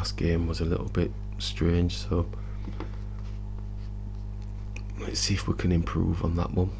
last game was a little bit strange. So let's see if we can improve on that one.